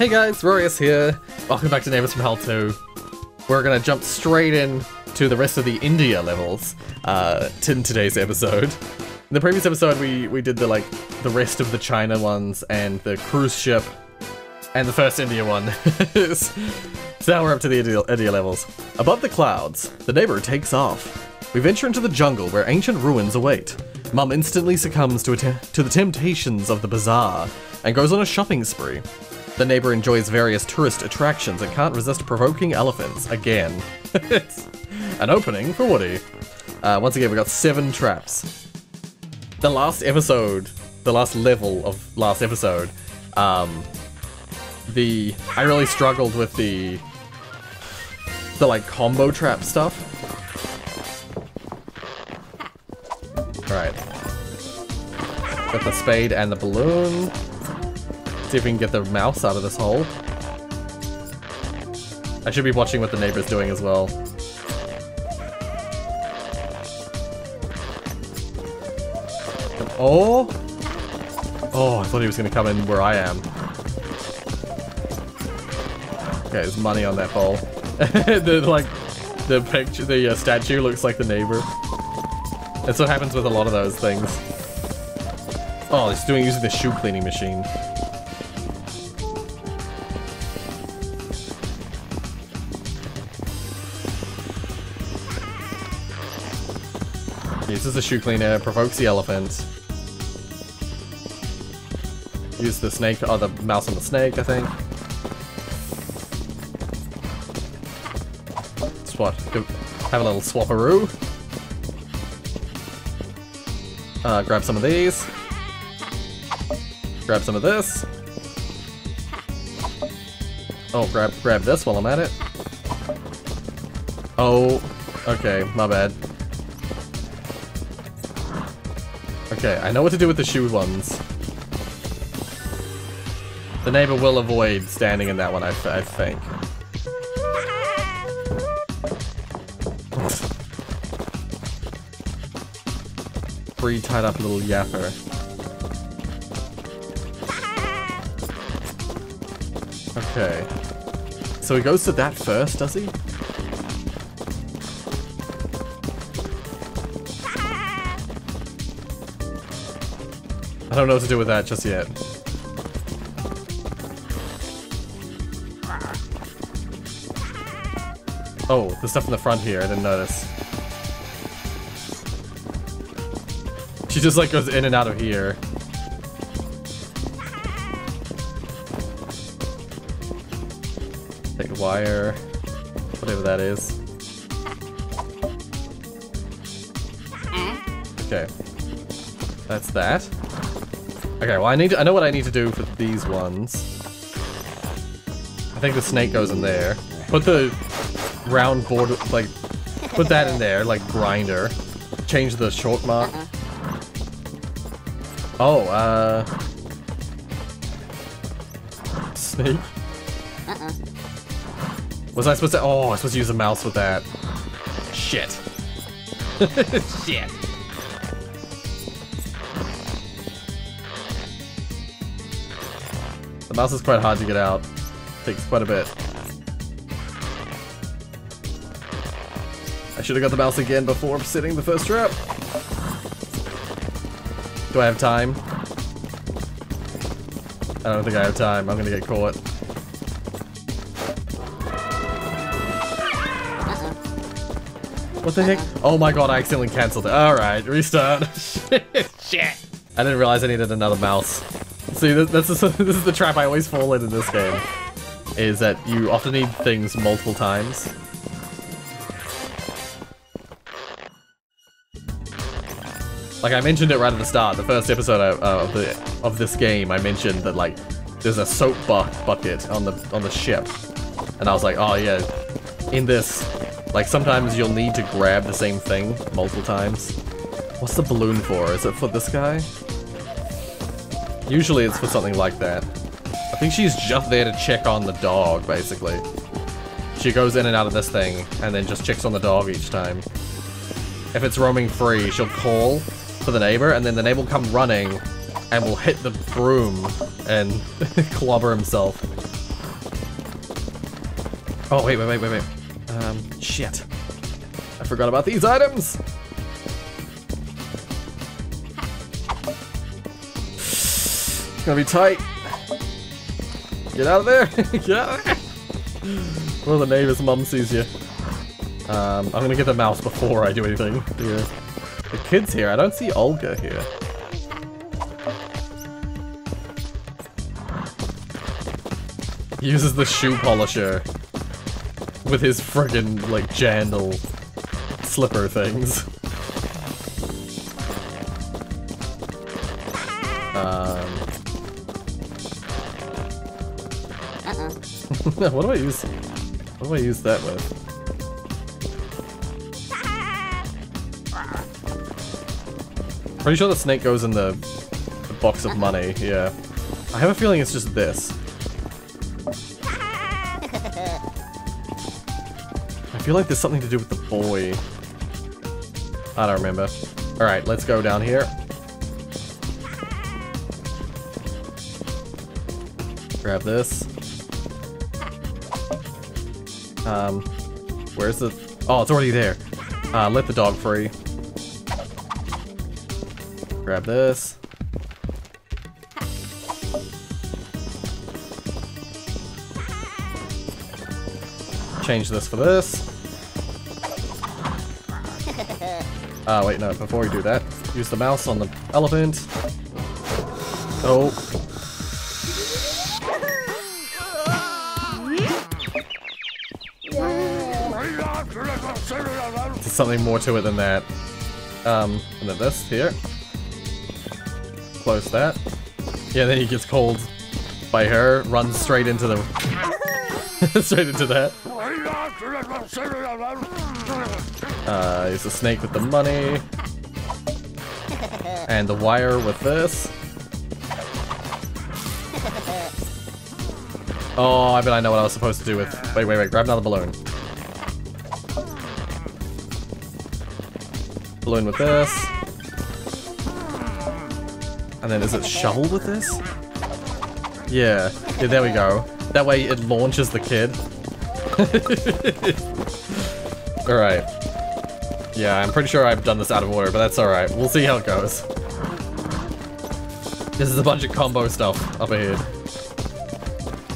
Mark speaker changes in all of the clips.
Speaker 1: Hey guys, Rorius here. Welcome back to Neighbors from Hell 2. We're gonna jump straight in to the rest of the India levels uh, in today's episode. In the previous episode, we, we did the like the rest of the China ones and the cruise ship and the first India one. so now we're up to the India, India levels. Above the clouds, the neighbor takes off. We venture into the jungle where ancient ruins await. Mum instantly succumbs to, to the temptations of the bazaar and goes on a shopping spree. The neighbor enjoys various tourist attractions and can't resist provoking elephants again. it's an opening for Woody. Uh, once again, we got seven traps. The last episode, the last level of last episode, um, the I really struggled with the the like combo trap stuff. Alright. Got the spade and the balloon. See if we can get the mouse out of this hole. I should be watching what the neighbor's doing as well. Oh! Oh, I thought he was gonna come in where I am. Okay, there's money on that bowl. the, like, the picture, the uh, statue looks like the neighbor. That's what happens with a lot of those things. Oh, he's doing using the shoe cleaning machine. Uses the shoe cleaner, provokes the elephant. Use the snake, or the mouse on the snake, I think. Swat, have a little swapperoo. Uh, grab some of these. Grab some of this. Oh, grab grab this while I'm at it. Oh, okay, my bad. Okay, I know what to do with the shoe ones. The neighbor will avoid standing in that one, I, I think. Free tied up little yapper. Okay. So he goes to that first, does he? Don't know what to do with that just yet. Oh, the stuff in the front here, I didn't notice. She just like goes in and out of here. Take a wire, whatever that is. Eh? Okay. That's that. Okay, well I need to, I know what I need to do for these ones. I think the snake goes in there. Put the round board, like, put that in there, like grinder. Change the short mark. Oh, uh... Snake? Uh-uh. Was I supposed to- oh, I was supposed to use a mouse with that. Shit. Shit. Mouse is quite hard to get out. Takes quite a bit. I should have got the mouse again before sitting the first trap. Do I have time? I don't think I have time. I'm gonna get caught. What the heck? Oh my god, I accidentally cancelled it. Alright, restart. Shit. I didn't realize I needed another mouse. See, this, is, this is the trap I always fall in in this game. Is that you often need things multiple times. Like I mentioned it right at the start, the first episode of, uh, of the of this game, I mentioned that like there's a soap bu bucket on the on the ship, and I was like, oh yeah, in this, like sometimes you'll need to grab the same thing multiple times. What's the balloon for? Is it for this guy? Usually it's for something like that. I think she's just there to check on the dog, basically. She goes in and out of this thing, and then just checks on the dog each time. If it's roaming free, she'll call for the neighbor, and then the neighbor will come running, and will hit the broom, and clobber himself. Oh, wait, wait, wait, wait, wait. Um, shit. I forgot about these items! Gonna be tight. Get out of there! Get out of there! Well, the neighbor's mum sees you. Um, I'm gonna get the mouse before I do anything. Yeah. The kid's here. I don't see Olga here. He uses the shoe polisher with his friggin' like jandal slipper things. what do I use? What do I use that with? Pretty sure the snake goes in the, the box of uh-huh. money, yeah. I have a feeling it's just this. I feel like there's something to do with the boy. I don't remember. Alright, let's go down here. Grab this. Um, where's the... Oh, it's already there. Uh, let the dog free. Grab this. Change this for this. Uh, wait, no, before we do that, use the mouse on the elephant. Oh. Something more to it than that. Um, and then this here. Close that. Yeah, then he gets called by her, runs straight into the... straight into that. Uh, he's a snake with the money. And the wire with this. Oh, I bet I know what I was supposed to do with... Wait, wait, wait, grab another balloon. Balloon with this. And then is it shovel with this? Yeah. Yeah, there we go. That way it launches the kid. alright. Yeah, I'm pretty sure I've done this out of order, but that's alright. We'll see how it goes. This is a bunch of combo stuff up ahead.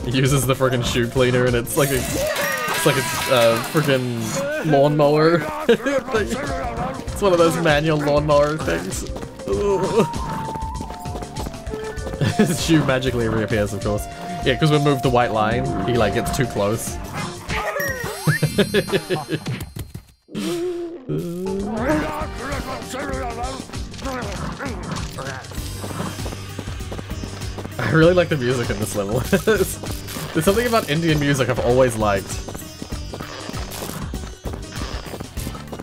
Speaker 1: He uses the friggin' shoe cleaner and it's like a it's like a uh, friggin' lawnmower. it's one of those manual lawnmower things. His shoe magically reappears, of course. Yeah, because we moved the white line, he like gets too close. I really like the music in this level. There's something about Indian music I've always liked.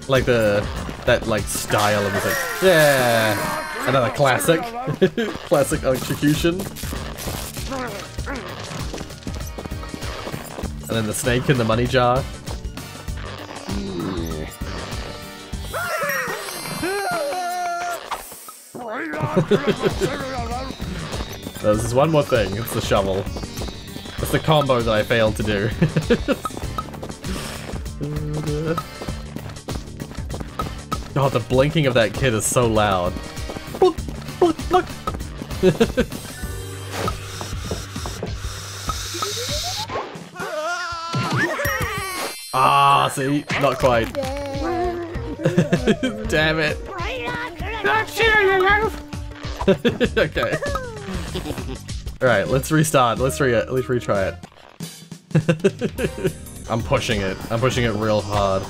Speaker 1: Like the, that like style of music. Yeah! Another classic. classic execution. And then the snake in the money jar. There's this one more thing, it's the shovel. It's the combo that I failed to do. God, the blinking of that kid is so loud. Ah, see? Not quite. Damn it. okay. Alright, let's restart. Let's re let's retry it. I'm pushing it. I'm pushing it real hard.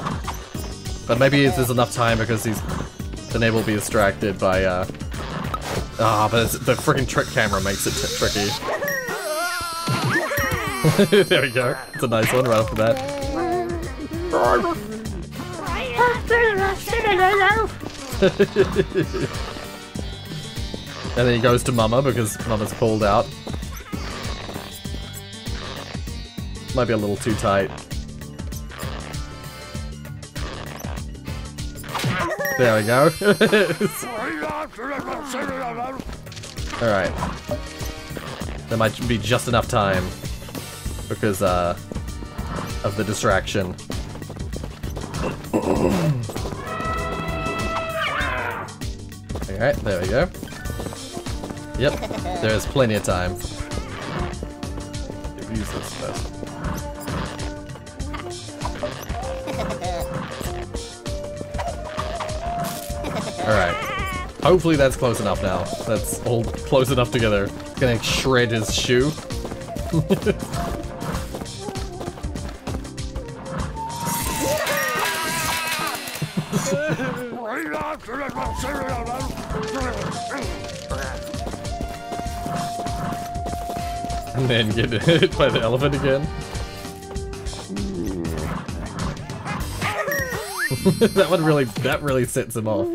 Speaker 1: But maybe there's enough time because he's been able to be distracted by uh Ah, oh, but the freaking trick camera makes it tricky. there we go. It's a nice one right off the bat. And then he goes to Mama because Mama's pulled out. Might be a little too tight. There we go. Alright. There might be just enough time. Because, uh... of the distraction. Alright, there we go. Yep, there's plenty of time. Use this first. Hopefully that's close enough now. That's all close enough together. Gonna shred his shoe. and then get hit by the elephant again. that one really, that really sets him off.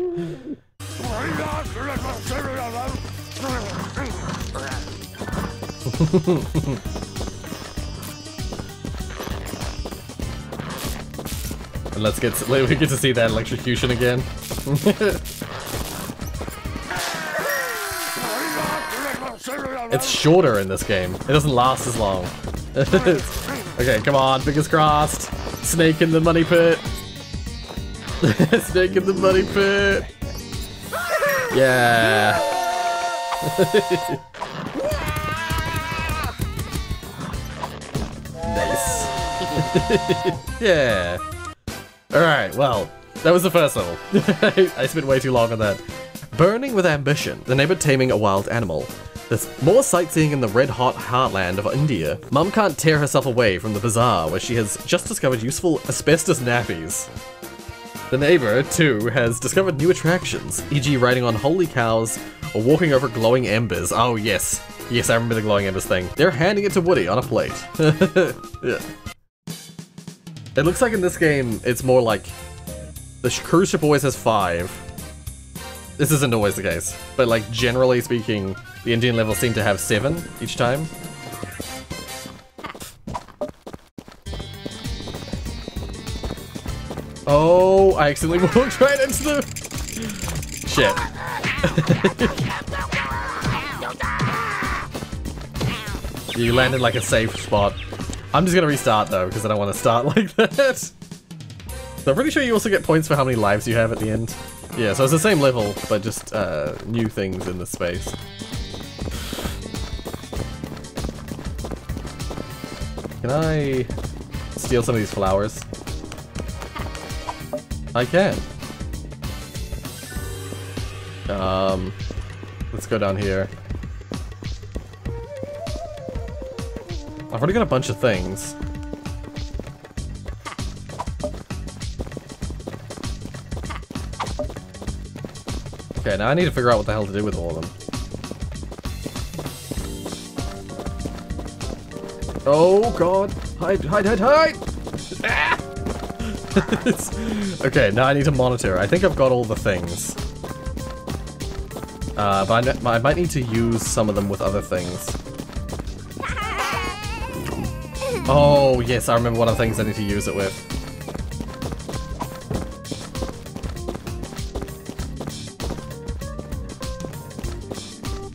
Speaker 1: And let's get, to, we get to see that electrocution again. It's shorter in this game. It doesn't last as long. okay, come on, fingers crossed. Snake in the money pit. Snake in the money pit. Yeah. yeah. Alright, well, that was the first level. I spent way too long on that. Burning with ambition, the neighbor taming a wild animal. There's more sightseeing in the red-hot heartland of India. Mum can't tear herself away from the bazaar where she has just discovered useful asbestos nappies. The neighbor, too, has discovered new attractions, e.g. riding on holy cows or walking over glowing embers. Oh yes, yes I remember the glowing embers thing. They're handing it to Woody on a plate. yeah. It looks like in this game, it's more like the cruise ship always has five. This isn't always the case, but like generally speaking, the Indian levels seem to have seven each time. Oh, I accidentally walked right into the... Shit. you landed like a safe spot. I'm just gonna restart though, because I don't want to start like that. So I'm pretty sure you also get points for how many lives you have at the end. Yeah, so it's the same level, but just uh, new things in the space. Can I steal some of these flowers? I can. Um, let's go down here. I've already got a bunch of things. Okay, now I need to figure out what the hell to do with all of them. Oh god! Hide, hide, hide, hide! Okay, now I need to monitor. I think I've got all the things. Uh, but I, I might need to use some of them with other things. Oh, yes, I remember one of the things I need to use it with.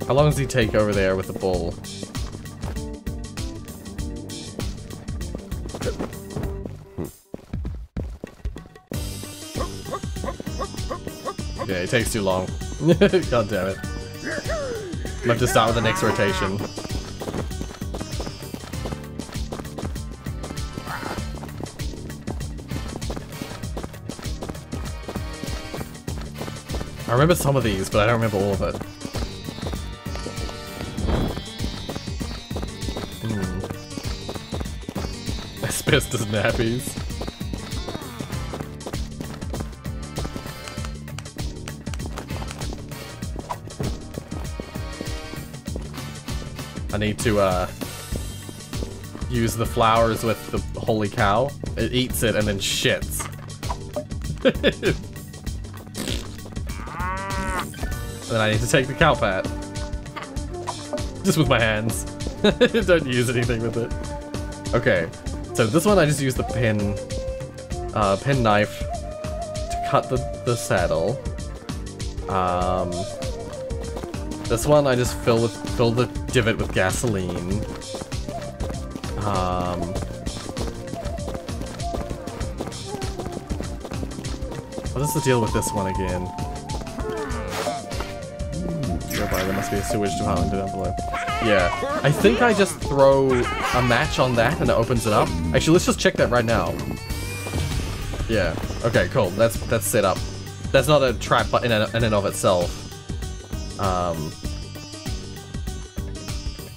Speaker 1: How long does he take over there with the bull? Yeah, it takes too long. God damn it. I have to start with the next rotation. I remember some of these, but I don't remember all of it. Hmm. Asbestos nappies. I need to, uh, use the flowers with the holy cow. It eats it and then shits. then I need to take the cowpat. Just with my hands. Don't use anything with it. Okay, so this one I just use the pin, uh, pin knife to cut the, the saddle. Um, this one I just fill with fill the divot with gasoline. Um, what is the deal with this one again? Nearby, there must be a sewage department down below. Yeah, I think I just throw a match on that and it opens it up. Actually, let's just check that right now. Yeah. Okay, cool. That's that's set up. That's not a trap but in in and of itself. Um.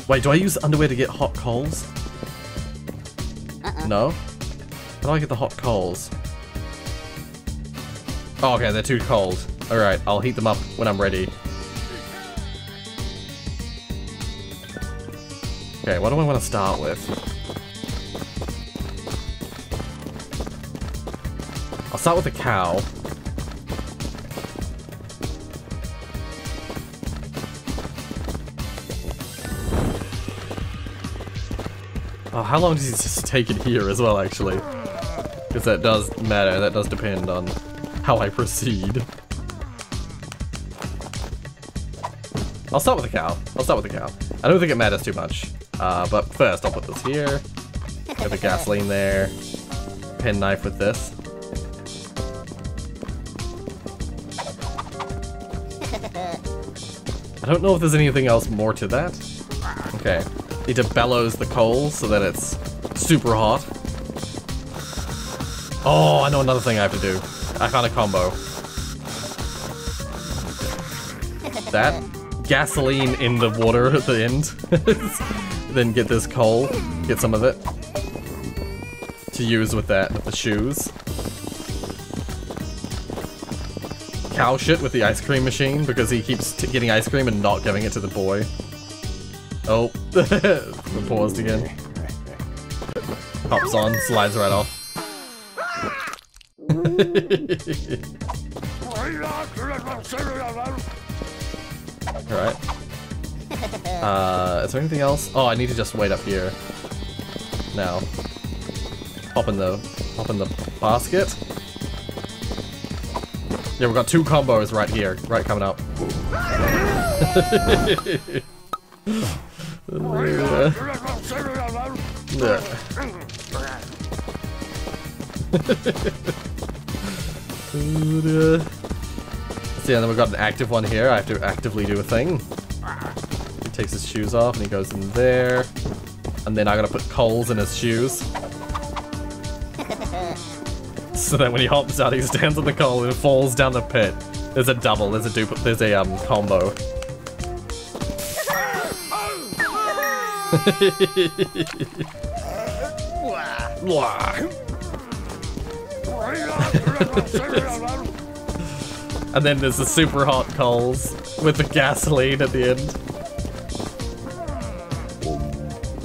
Speaker 1: Wait, do I use underwear to get hot coals? No? How do I get the hot coals? Oh, okay, they're too cold. Alright, I'll heat them up when I'm ready. Okay, what do I want to start with? I'll start with a cow. Oh, how long does just take it here as well, actually? Because that does matter, that does depend on how I proceed. I'll start with the cow. I'll start with the cow. I don't think it matters too much. Uh, but first, I'll put this here. Get the gasoline there. Pen knife with this. I don't know if there's anything else more to that. Okay. Need to bellows the coal so that it's super hot. Oh, I know another thing I have to do. I found a combo. That, gasoline in the water at the end. then get this coal, get some of it. To use with that, with the shoes. Cow shit with the ice cream machine because he keeps getting ice cream and not giving it to the boy. Oh, paused again. Hops on, slides right off. Alright. Uh, is there anything else? Oh, I need to just wait up here. Now. Hop in the, hop in the basket. Yeah, we've got two combos right here, right coming up. See, and then we've got an active one here. I have to actively do a thing. He takes his shoes off and he goes in there. And then I gotta put coals in his shoes. so that when he hops out, he stands on the coal and falls down the pit. There's a double, there's a dupe, there's a um combo. And then there's the super hot coals with the gasoline at the end.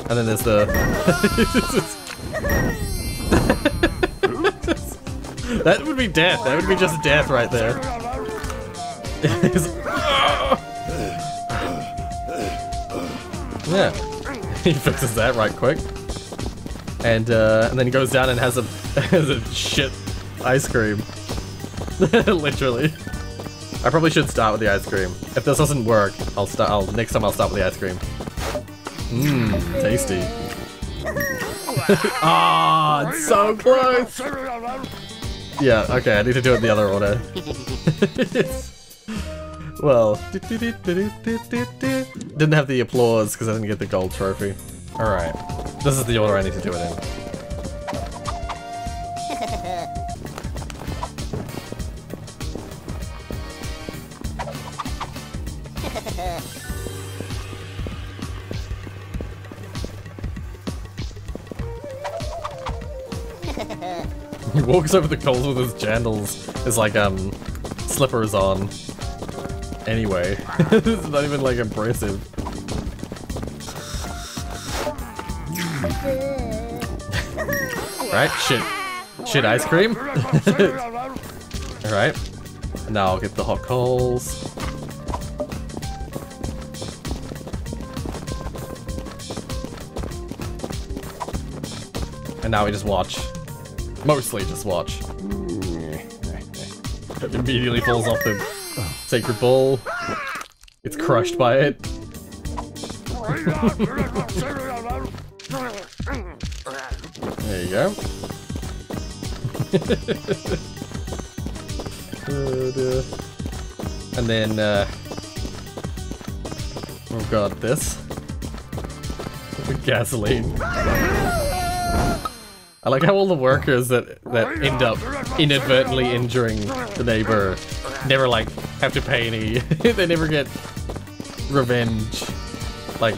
Speaker 1: And then there's the... that would be death. That would be just death right there. yeah. He fixes that right quick. And uh, and then he goes down and has a has a shit ice cream. Literally. I probably should start with the ice cream. If this doesn't work, I'll start. I'll next time I'll start with the ice cream. Mmm, tasty. Ah, oh, it's so close. Yeah, okay, I need to do it in the other order. well, didn't have the applause because I didn't get the gold trophy. Alright, this is the order I need to do it in. Walks over the coals with his jandals, his like um slippers on. Anyway, this is not even like impressive. right, shit, shit ice cream. All right, now I'll get the hot coals. And now we just watch. Mostly just watch. It immediately falls off the sacred bowl. It's crushed by it. there you go. And then, uh, oh god, this. Gasoline. I like how all the workers that, that end up inadvertently injuring the neighbor never, like, have to pay any, they never get revenge. Like,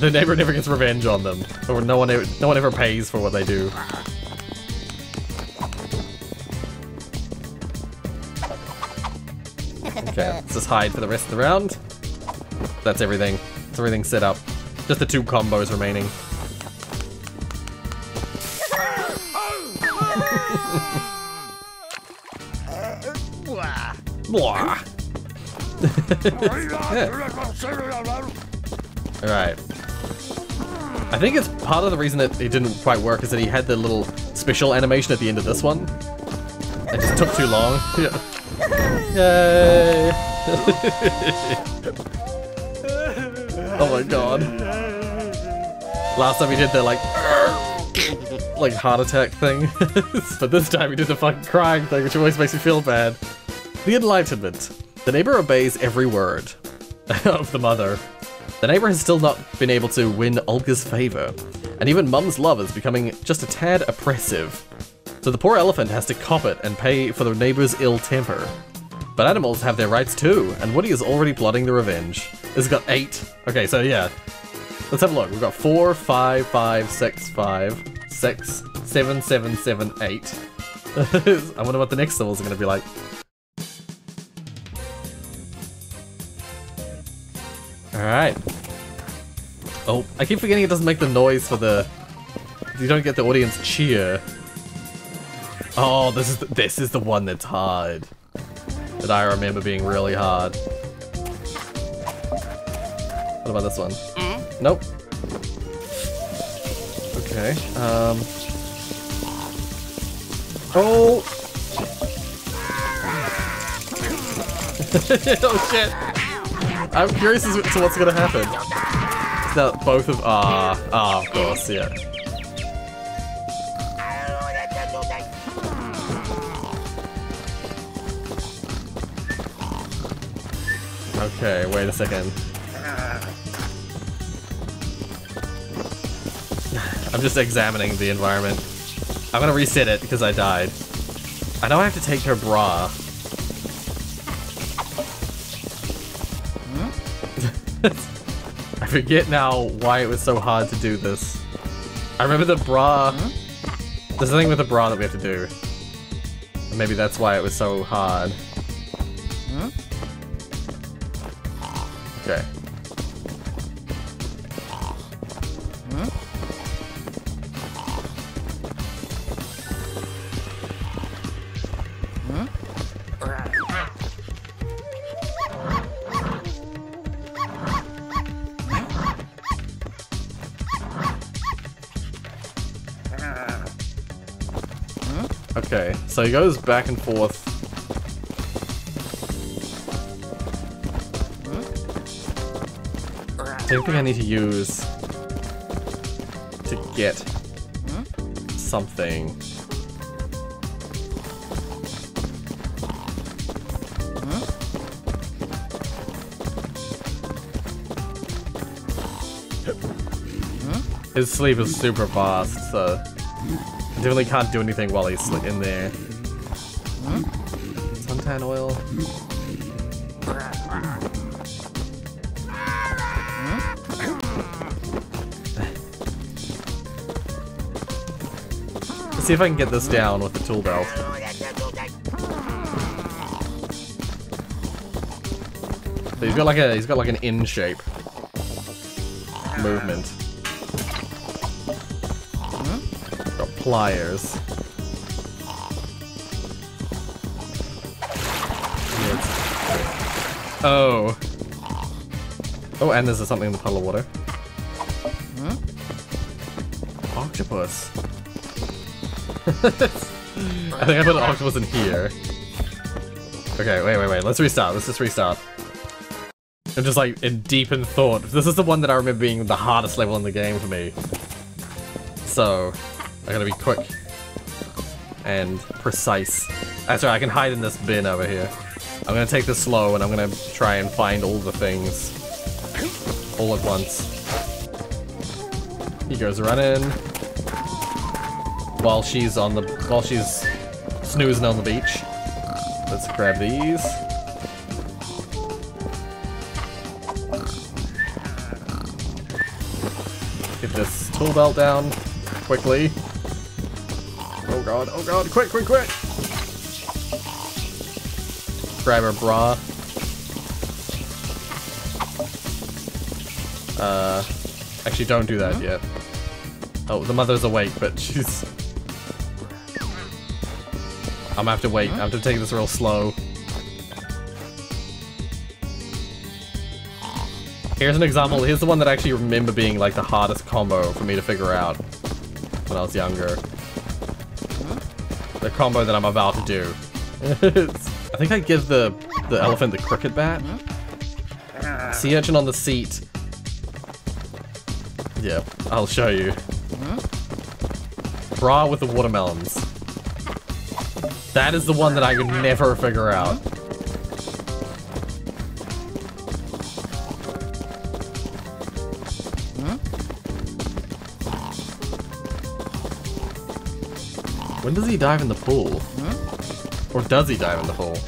Speaker 1: the neighbor never gets revenge on them, or no one ever, no one ever pays for what they do. Okay, let's just hide for the rest of the round. That's everything. That's everything set up. Just the two combos remaining. Alright. I think it's part of the reason that it didn't quite work is that he had the little special animation at the end of this one. It just took too long. Yay! oh my god. Last time he did the like like heart attack thing. but this time he did the fucking crying thing, which always makes me feel bad. The Enlightenment. The neighbor obeys every word of the mother. The neighbor has still not been able to win Olga's favor, and even Mum's love is becoming just a tad oppressive. So the poor elephant has to cop it and pay for the neighbor's ill temper. But animals have their rights too, and Woody is already plotting the revenge. It's got eight. Okay, so yeah. Let's have a look. We've got four, five, five, six, five, six, seven, seven, seven, eight. I wonder what the next levels are gonna be like. Alright. Oh, I keep forgetting it doesn't make the noise for the... You don't get the audience cheer. Oh, this is the, this is the one that's hard. That I remember being really hard. What about this one? Mm. Nope. Okay, um... Oh! oh shit! I'm curious as to what's gonna happen. Now both of ah uh, ah of course yeah. Okay, wait a second. I'm just examining the environment. I'm gonna reset it because I died. I know I have to take her bra. I forget now why it was so hard to do this. I remember the bra... There's something with the bra that we have to do. Maybe that's why it was so hard. Hmm? Okay. So he goes back and forth. Hmm? I think I need to use to get hmm? something. Hmm? His sleep is super fast, so I definitely can't do anything while he's in there. Oil. Let's see if I can get this down with the tool belt. So he's got like a he's got like an in shape movement. Got pliers. Oh. Oh, and there's something in the puddle of water. Huh? Octopus. I think I put an octopus in here. Okay, wait, wait, wait. Let's restart. Let's just restart. I'm just like in deep in thought. This is the one that I remember being the hardest level in the game for me. So, I gotta be quick. and precise. Ah, That's right, I can hide in this bin over here. I'm gonna take this slow and I'm gonna try and find all the things all at once. He goes running while she's on the while she's snoozing on the beach. Let's grab these. Get this tool belt down quickly. Oh god, oh god, quick, quick, quick! Grab her bra. Uh, actually don't do that yet. Oh, the mother's awake, but she's... I'm gonna have to wait. I'm gonna have to take this real slow. Here's an example. Here's the one that I actually remember being like the hardest combo for me to figure out when I was younger. The combo that I'm about to do. I think I give the the elephant the cricket bat. Sea urchin on the seat. Yeah, I'll show you. Bra with the watermelons. That is the one that I could never figure out. When does he dive in the pool? Or does he dive in the pool?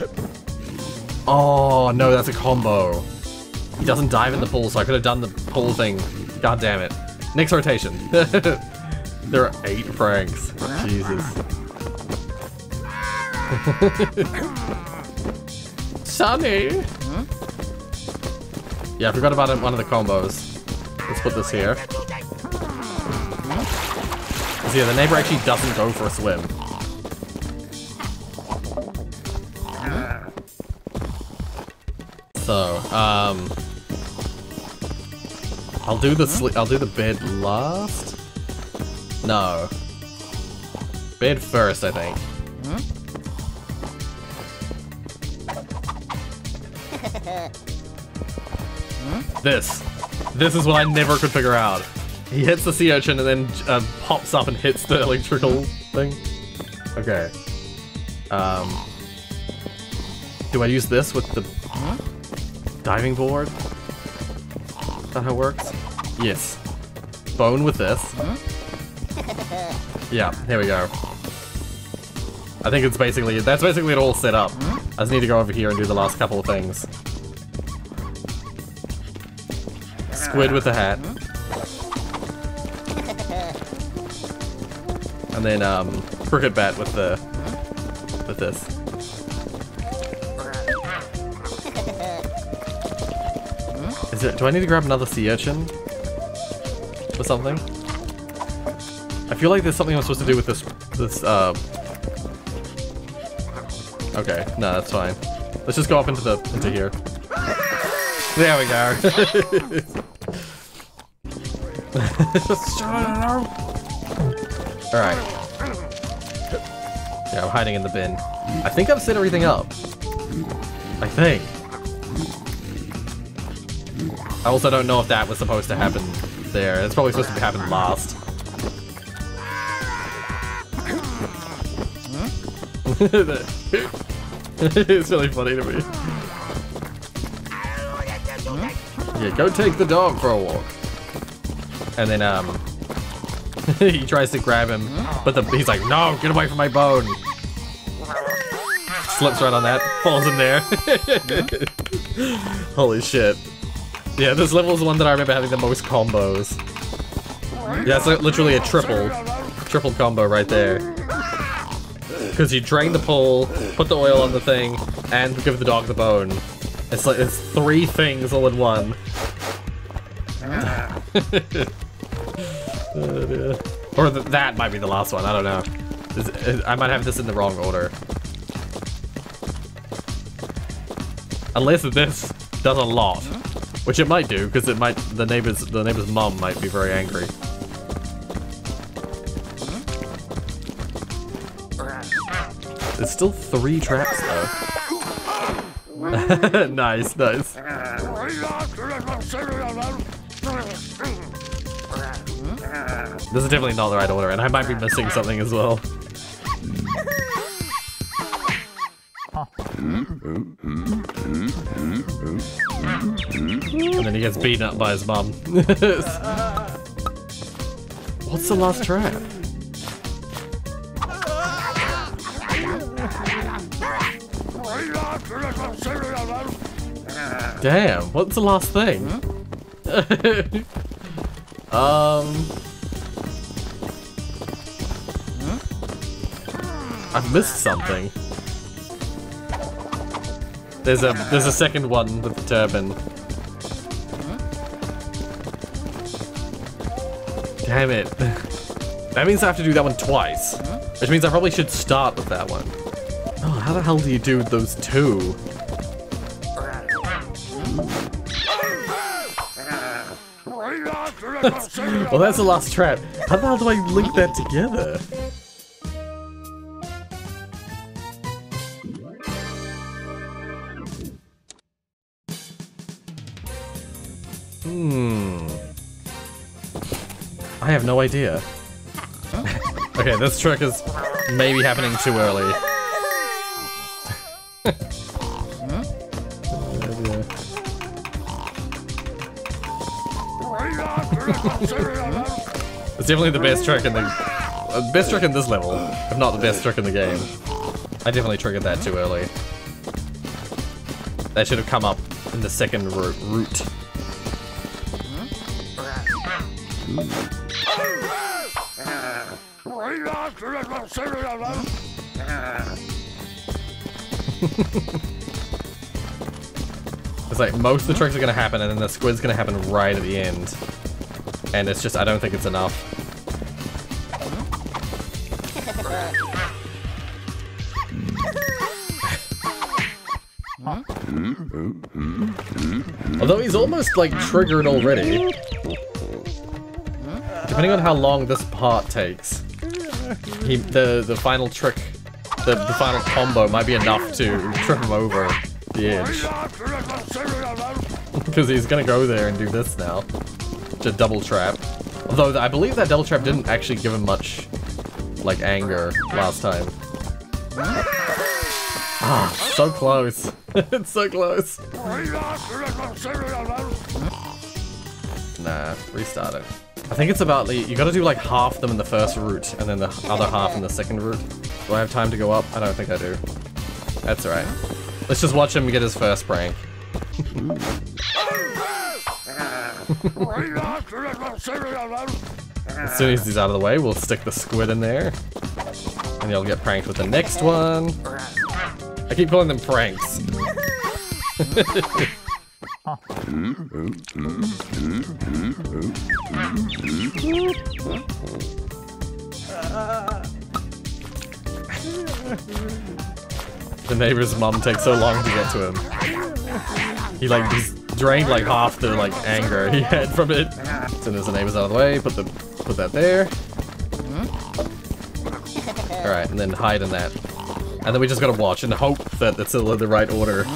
Speaker 1: Oh, no, that's a combo. He doesn't dive in the pool, so I could have done the pool thing. God damn it. Next rotation. there are eight pranks. Jesus. Sunny! Hmm? Yeah, I forgot about one of the combos. Let's put this here. Hmm? So yeah, the neighbor actually doesn't go for a swim. Um, I'll do the. I'll do the bed last. No, bed first, I think. This, this is what I never could figure out. He hits the sea urchin and then uh, pops up and hits the electrical thing. Okay. Um. Do I use this with the diving board? Is that how it works? Yes. Bone with this. Yeah, here we go. I think it's basically, that's basically it all set up. I just need to go over here and do the last couple of things. Squid with the hat. And then, um, cricket bat with the, with this. Is it, do I need to grab another sea urchin? Or something? I feel like there's something I'm supposed to do with this, this, uh... Okay, no, that's fine. Let's just go up into the, into here. There we go. Alright. Yeah, I'm hiding in the bin. I think I've set everything up. I think. I also don't know if that was supposed to happen there. It's probably supposed to happen last. it's really funny to me. Yeah, go take the dog for a walk. And then, um, he tries to grab him, but the, he's like, no, get away from my bone. Slips right on that, falls in there. Holy shit. Yeah, this level is the one that I remember having the most combos. Yeah, it's like literally a triple, triple combo right there. Because you drain the pool, put the oil on the thing, and give the dog the bone. It's like, it's three things all in one. Ah. Oh, or th that might be the last one, I don't know. Is, is, I might have this in the wrong order. Unless this does a lot. Which it might do, because it might the neighbor's the neighbor's mom might be very angry. Mm-hmm. There's still three traps though. nice, nice. This is definitely not the right order, and I might be missing something as well. And then he gets beaten up by his mum. What's the last trap? Damn, what's the last thing? um... I've missed something. There's a there's a second one with the turban. Damn it. That means I have to do that one twice. Which means I probably should start with that one. Oh, how the hell do you do those two? well, that's the last trap. How the hell do I link that together? No idea. okay, this trick is maybe happening too early. it's definitely the best trick in the uh, best trick in this level, if not the best trick in the game. I definitely triggered that too early. That should have come up in the second route. It's like most of the tricks are gonna happen and then the squid's gonna happen right at the end. And it's just, I don't think it's enough. Although he's almost like triggered already. Depending on how long this part takes, he, the the final trick, the, the final combo might be enough to trip him over the edge. Because he's gonna go there and do this now. To double trap. Although I believe that double trap didn't actually give him much, like, anger last time. Ah, so close. it's so close. Nah, restart it. I think it's about, the you gotta do like half them in the first route, and then the other half in the second route. Do I have time to go up? I don't think I do. That's alright. Let's just watch him get his first prank. as soon as he's out of the way, we'll stick the squid in there. And you'll get pranked with the next one. I keep calling them pranks. the neighbor's mom takes so long to get to him. He like he's drained like half the like anger he had from it. As soon as the neighbor's out of the way, put the put that there. Alright, and then hide in that. And then we just gotta watch and hope that it's still in the right order.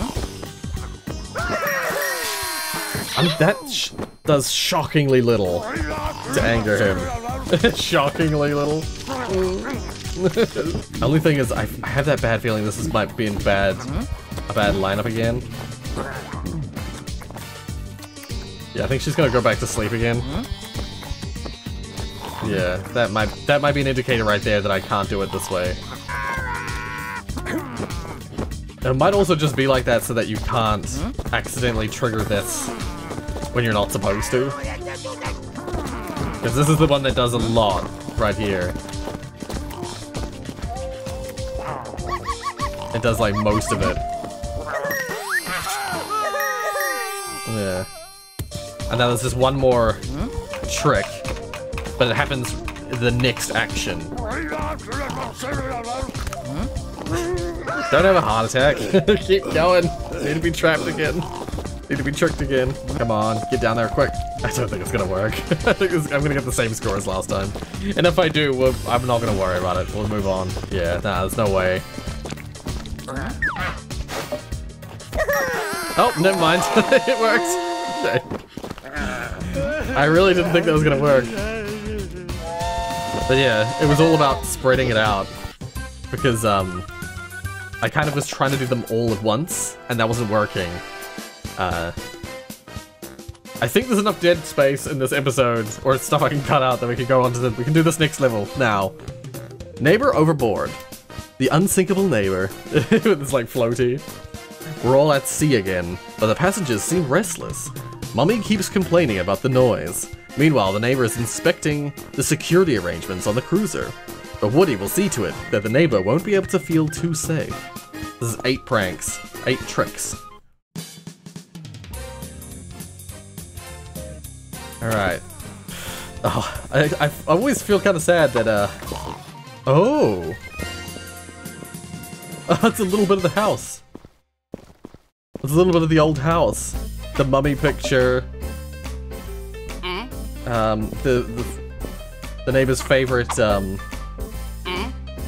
Speaker 1: That sh does shockingly little to anger him. shockingly little. Only thing is, I, I, have that bad feeling this is might be in bad, a bad lineup again. Yeah, I think she's gonna go back to sleep again. Yeah, that might that might be an indicator right there that I can't do it this way. It might also just be like that so that you can't accidentally trigger this when you're not supposed to. Because this is the one that does a lot right here. It does like most of it. Yeah. And now there's just one more trick, but it happens the next action. Don't have a heart attack. Keep going. Need to be trapped again. Need to be tricked again. Come on, get down there quick. I don't think it's gonna work. I think I'm gonna get the same score as last time. And if I do, we'll, I'm not gonna worry about it. We'll move on. Yeah, nah, there's no way. Oh, never mind. it worked. Okay. I really didn't think that was gonna work. But yeah, it was all about spreading it out. Because, um, I kind of was trying to do them all at once, and that wasn't working. Uh, I think there's enough dead space in this episode, or stuff I can cut out that we can go on to the- we can do this next level now. Neighbor overboard. The unsinkable neighbor. it's like floaty. We're all at sea again, but the passengers seem restless. Mummy keeps complaining about the noise. Meanwhile, the neighbor is inspecting the security arrangements on the cruiser. But Woody will see to it that the neighbor won't be able to feel too safe. This is eight pranks, eight tricks. Alright. Oh, I, I, I always feel kind of sad that, uh... Oh! That's a little bit of the house. It's a little bit of the old house. The mummy picture. Um, the, the, the neighbor's favorite, um...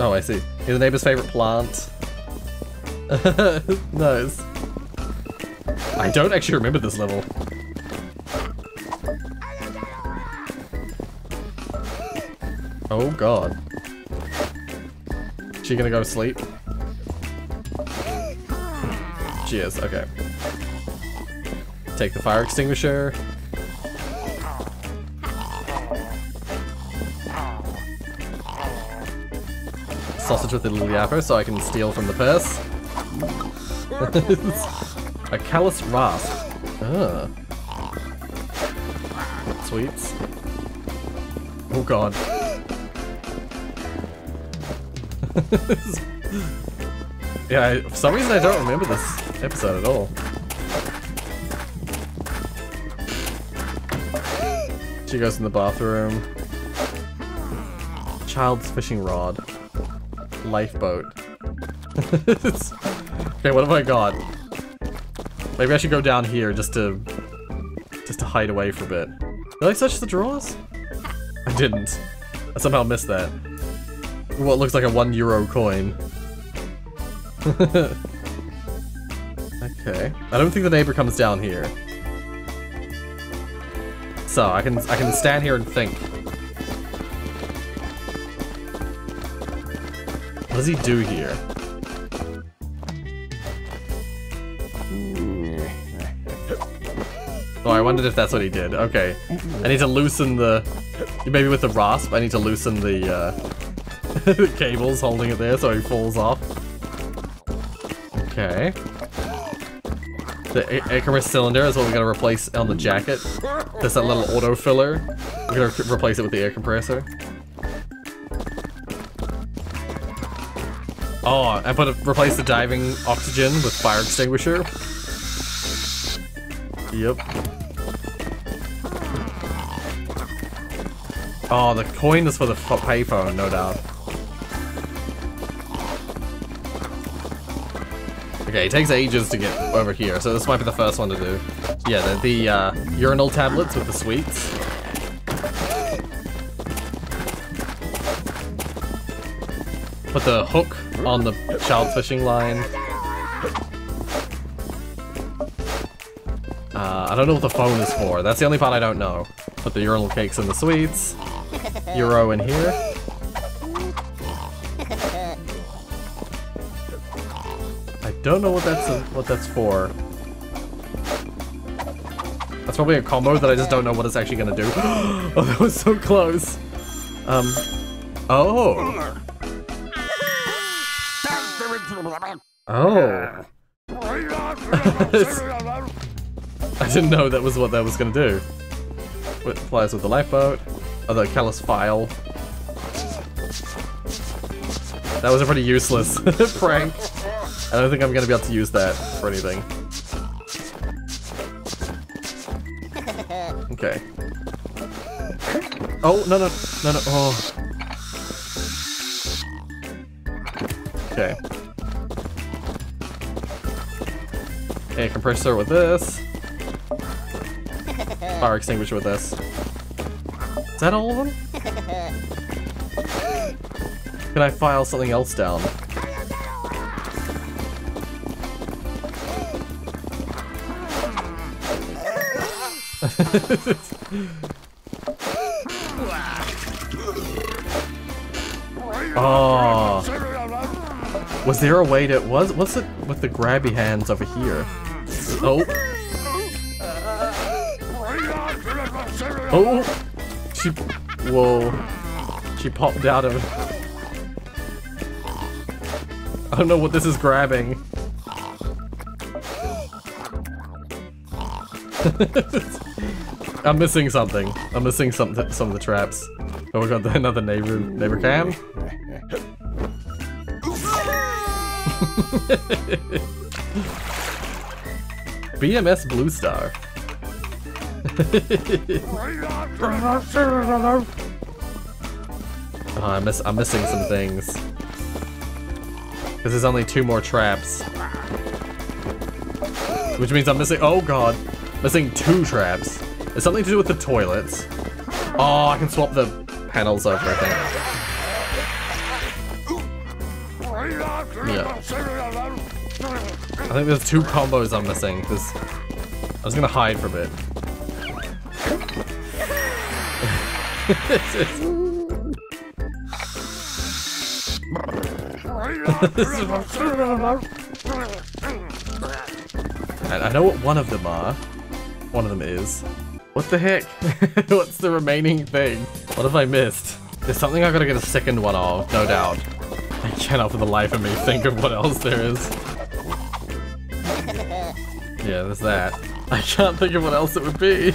Speaker 1: Oh, I see. The neighbor's favorite plant. nice. I don't actually remember this level. Oh god. She gonna go to sleep? She is, okay. Take the fire extinguisher. Sausage with a little yapper so I can steal from the purse. a callus rasp. Ah. Sweets. Oh god. Yeah, I, for some reason I don't remember this episode at all. She goes in the bathroom. Child's fishing rod. Lifeboat. okay, what have I got? Maybe I should go down here just to just to hide away for a bit. Did I search the drawers? I didn't. I somehow missed that. What looks like a one euro coin. okay. I don't think the neighbor comes down here. So I can I can stand here and think. What does he do here? Oh, I wondered if that's what he did. Okay. I need to loosen the... Maybe with the rasp, I need to loosen the, uh, the cables holding it there so he falls off. Okay. The Icarus cylinder is what we're gonna replace on the jacket. There's that little auto filler. We're gonna replace it with the air compressor. Oh, and put a, replace the diving oxygen with fire extinguisher. Yep. Oh, the coin is for the payphone, no doubt. Okay, it takes ages to get over here, so this might be the first one to do. Yeah, the, the uh, urinal tablets with the sweets. Put the hook on the child fishing line. Uh, I don't know what the phone is for. That's the only part I don't know. Put the urinal cakes and the sweets. Euro in here. Don't know what that's what that's for. That's probably a combo that I just don't know what it's actually gonna do. oh, that was so close. Um. Oh. Oh. I didn't know that was what that was gonna do. What flies with the lifeboat? Oh, the callus file. That was a pretty useless prank. I don't think I'm gonna be able to use that for anything. Okay. Oh, no, no, no, no, oh. Okay. Okay, compressor with this. Fire extinguisher with this. Is that all of them? Can I file something else down? Oh. Was there a way to... Was, what's it with the grabby hands over here? Oh. Oh! She... Whoa. She popped out of... I don't know what this is grabbing. I'm missing something. I'm missing some some of the traps. Oh, we got another neighbor neighbor cam. BMS Blue Star. oh, I miss I'm missing some things. Because there's only two more traps. Which means I'm missing- oh god. Missing two traps. It's something to do with the toilets. Oh, I can swap the panels over, I think. Yeah. I think there's two combos I'm missing. because I was gonna hide for a bit. I know what one of them are. One of them is. What the heck? What's the remaining thing? What have I missed? There's something I gotta get a second one of, no doubt. I cannot for the life of me think of what else there is. Yeah, there's that. I can't think of what else it would be.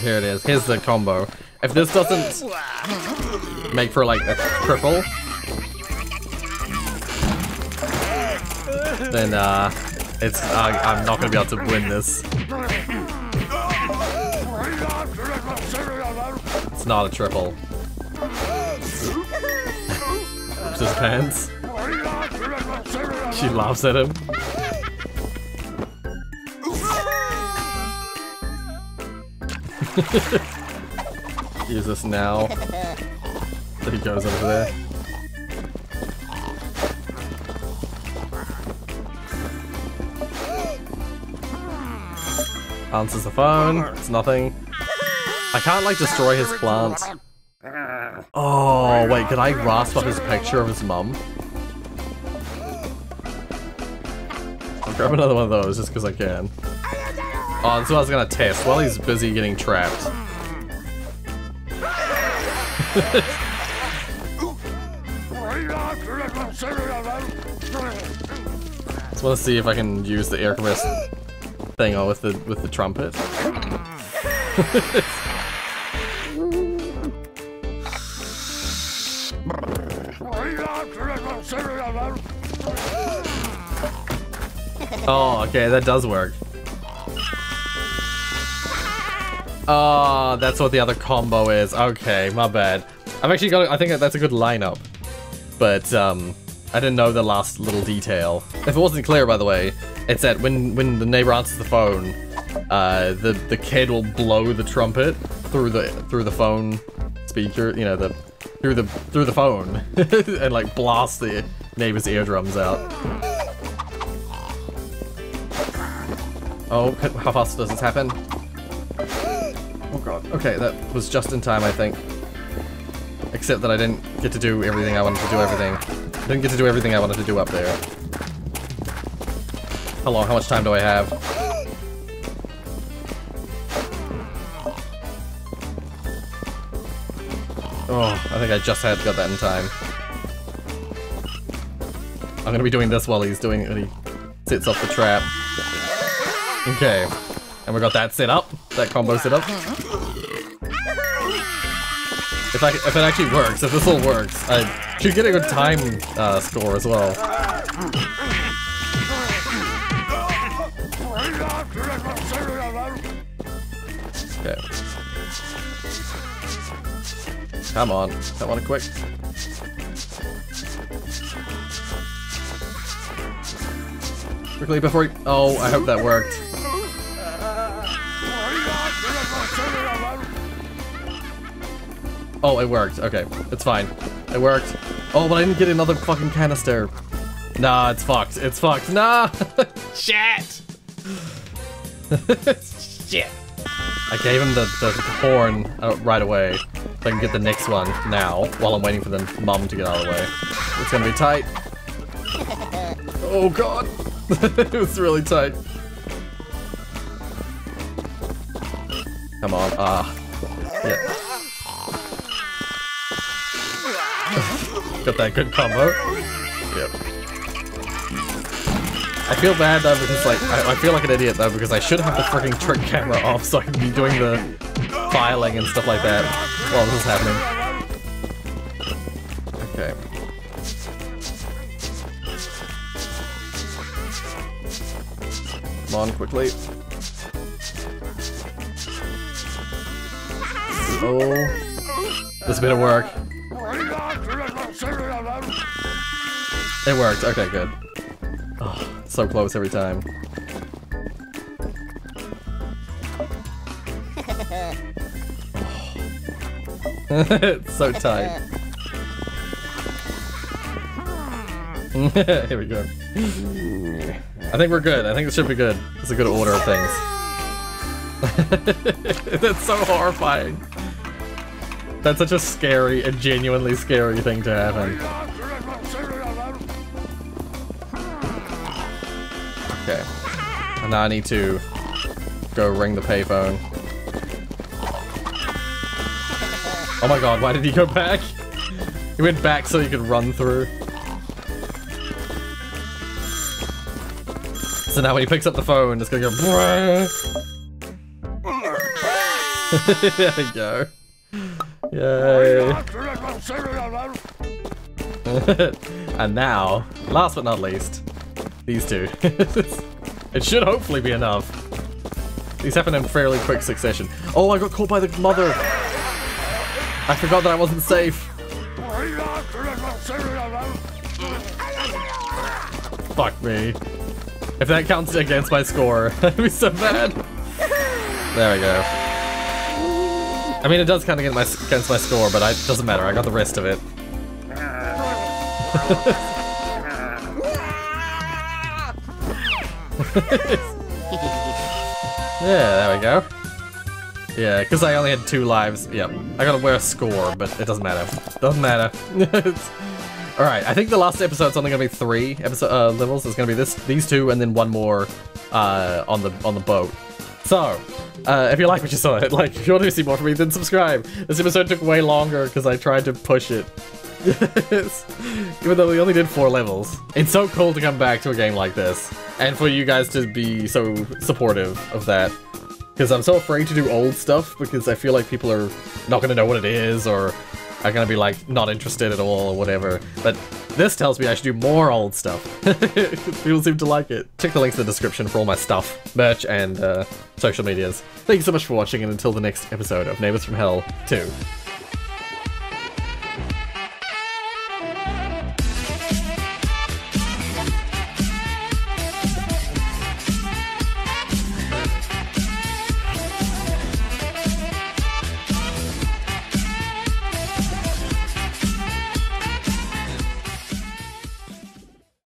Speaker 1: Here it is. Here's the combo. If this doesn't make for like a triple, then uh, it's uh, I'm not gonna be able to win this. Not a triple. Just pants. She laughs at him. Use this now. He goes over there. Answers the phone. It's nothing. I can't like destroy his plant. Oh, wait, could I grasp up his picture of his mum? I'll grab another one of those just because I can. Oh, I was gonna test while he's busy getting trapped. just want to see if I can use the air compressed thing with the with the trumpet. oh, okay, that does work. Oh, that's what the other combo is. Okay, my bad. I've actually got, I think that's a good lineup. But, um, I didn't know the last little detail. If it wasn't clear, by the way, it's that when, when the neighbor answers the phone, uh, the, the kid will blow the trumpet through the, through the phone speaker, you know, the, through the, through the phone, and like blast the neighbor's eardrums out. Oh, how fast does this happen? Oh god. Okay, that was just in time, I think. Except that I didn't get to do everything I wanted to do everything. I didn't get to do everything I wanted to do up there. How long, how much time do I have? Oh, I think I just had got that in time. I'm gonna be doing this while he's doing it when he sits off the trap. Okay. And we got that set up. That combo set up. If I if it actually works, if this all works, I should get a good time uh, score as well. Okay. Come on, that one quick. Quickly before he- Oh, I hope that worked. Oh, it worked. Okay, it's fine. It worked. Oh, but I didn't get another fucking canister. Nah, it's fucked. It's fucked. Nah! Shit! Shit. I gave him the, the horn uh, right away. If I can get the next one now, while I'm waiting for the mum to get out of the way. It's gonna be tight. Oh god! it was really tight. Come on, ah. Yeah. Got that good combo. Yep. I feel bad though because like, I, I feel like an idiot though because I should have the freaking trick camera off so I can be doing the filing and stuff like that while this is happening. Okay. Come on, quickly. Oh. This bit of work. It worked. Okay, good. Oh, so close every time. it's so tight. Here we go. I think we're good. I think it should be good. It's a good order of things. That's so horrifying. That's such a scary and genuinely scary thing to happen. Now I need to go ring the payphone. Oh my god, why did he go back? He went back so he could run through. So now when he picks up the phone, it's gonna go there we go. Yay. and now, last but not least, these two. it should hopefully be enough. These happen in fairly quick succession. Oh, I got caught by the mother! I forgot that I wasn't safe. Fuck me. If that counts against my score, that'd be so bad. There we go. I mean, it does count against my, against my score, but it doesn't matter. I got the rest of it. yeah, there we go. Yeah, because I only had two lives. Yep. I got a worse score, but it doesn't matter. Doesn't matter. Alright, I think the last episode's only gonna be three episode uh, levels. It's gonna be this, these two, and then one more uh, on the on the boat. So, uh, if you like what you saw, like if you want to see more from me, then subscribe. This episode took way longer because I tried to push it. Even though we only did four levels. It's so cool to come back to a game like this, and for you guys to be so supportive of that. Because I'm so afraid to do old stuff, because I feel like people are not going to know what it is, or are going to be like, not interested at all, or whatever. But this tells me I should do more old stuff. people seem to like it. Check the links in the description for all my stuff, merch, and uh, social medias. Thank you so much for watching, and until the next episode of Neighbors from Hell 2.